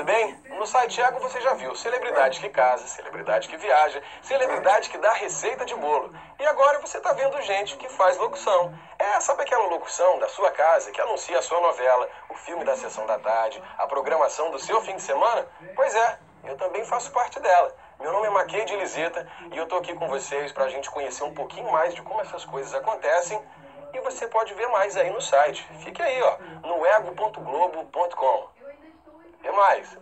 tudo bem? No site Ego você já viu celebridade que casa, celebridade que viaja, celebridade que dá receita de bolo. E agora você está vendo gente que faz locução. É, sabe aquela locução da sua casa que anuncia a sua novela, o filme da sessão da tarde, a programação do seu fim de semana? Pois é, eu também faço parte dela. Meu nome é Maquei de Liseta e eu tô aqui com vocês para a gente conhecer um pouquinho mais de como essas coisas acontecem e você pode ver mais aí no site. Fique aí, ó, no ego.globo.com. Mais.